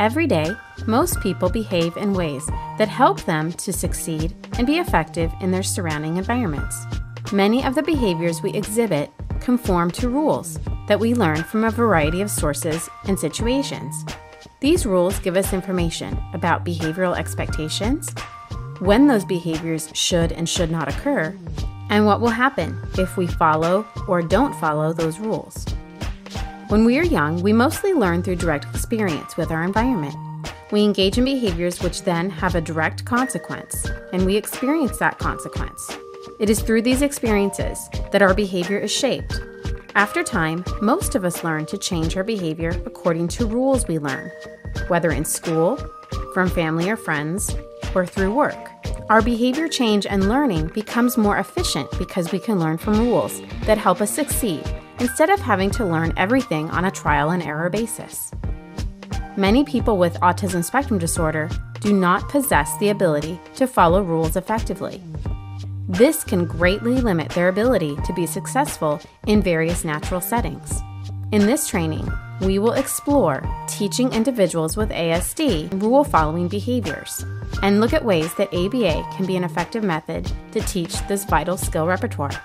Every day, most people behave in ways that help them to succeed and be effective in their surrounding environments. Many of the behaviors we exhibit conform to rules that we learn from a variety of sources and situations. These rules give us information about behavioral expectations, when those behaviors should and should not occur, and what will happen if we follow or don't follow those rules. When we are young, we mostly learn through direct experience with our environment. We engage in behaviors which then have a direct consequence, and we experience that consequence. It is through these experiences that our behavior is shaped. After time, most of us learn to change our behavior according to rules we learn, whether in school, from family or friends, or through work. Our behavior change and learning becomes more efficient because we can learn from rules that help us succeed instead of having to learn everything on a trial and error basis. Many people with autism spectrum disorder do not possess the ability to follow rules effectively. This can greatly limit their ability to be successful in various natural settings. In this training, we will explore teaching individuals with ASD rule following behaviors and look at ways that ABA can be an effective method to teach this vital skill repertoire.